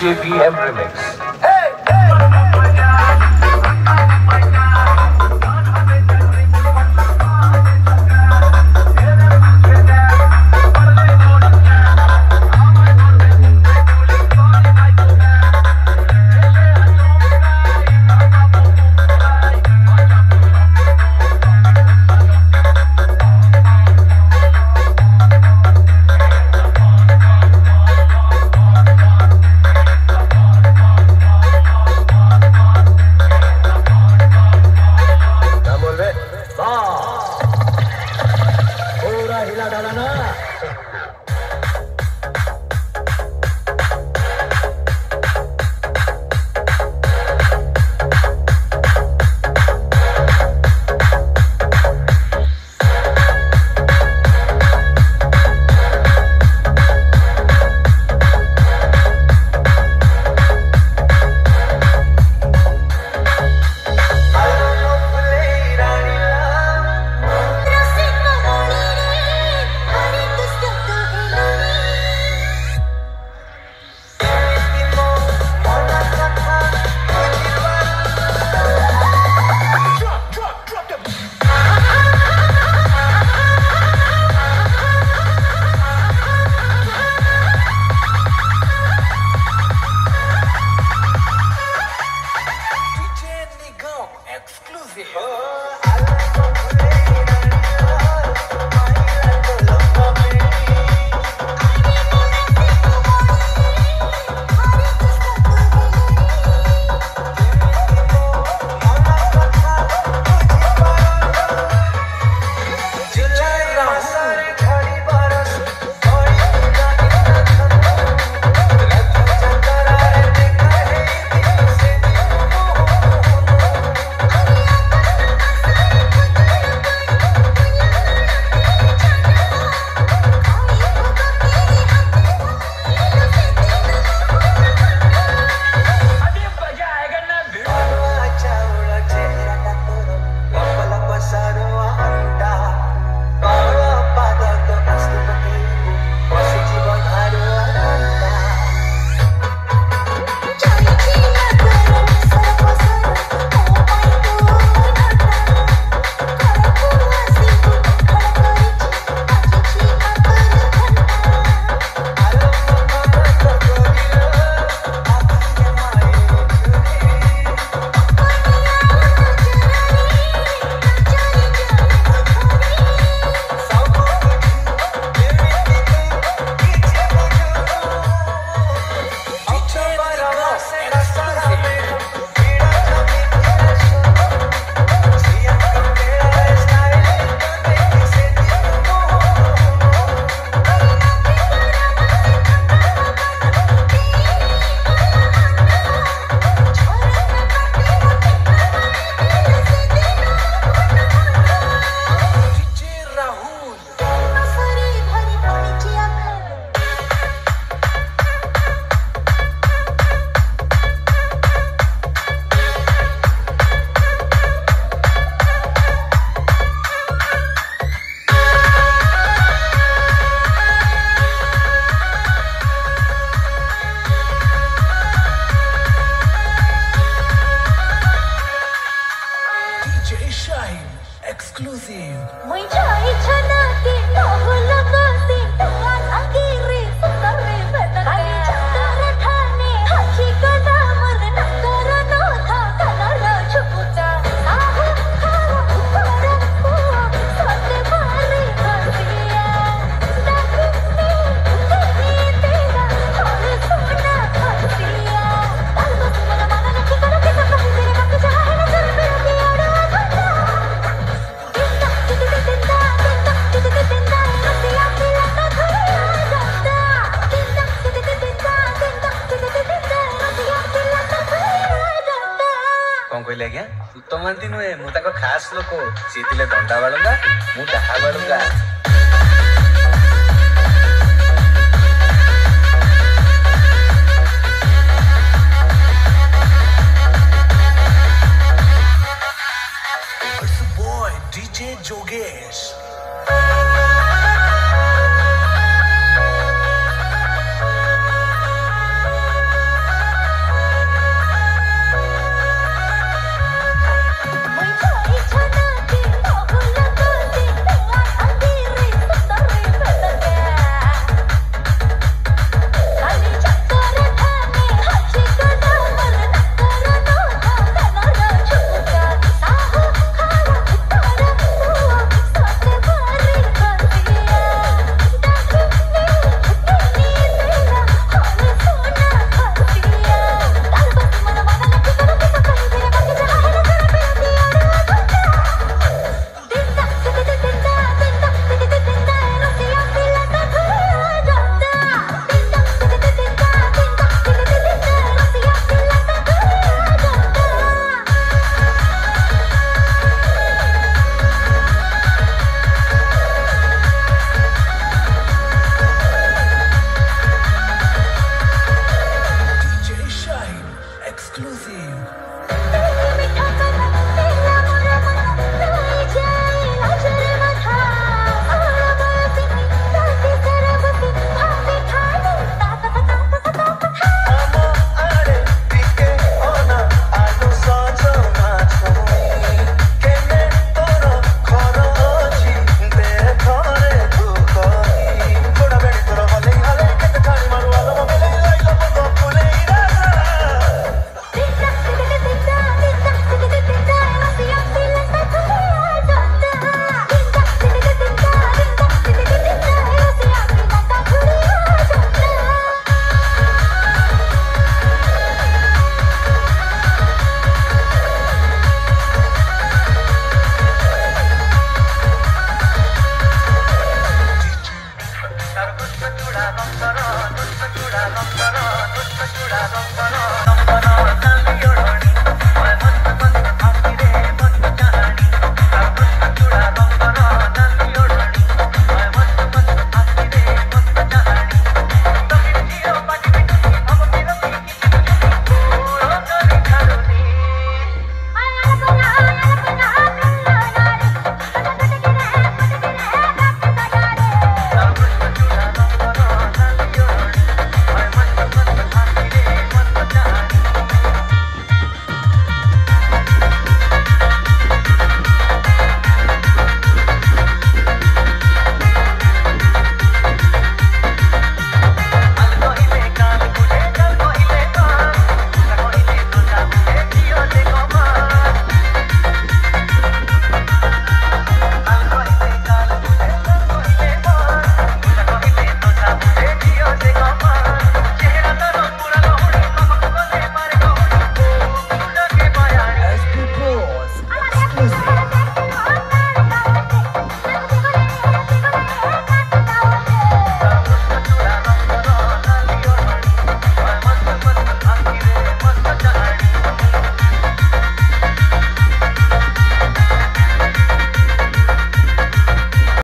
JPM Remix. らららら Museum. तो मां दिनुए म को खास लोको शितिले दॉन्दा बालूंगा मुता हा बालूंगा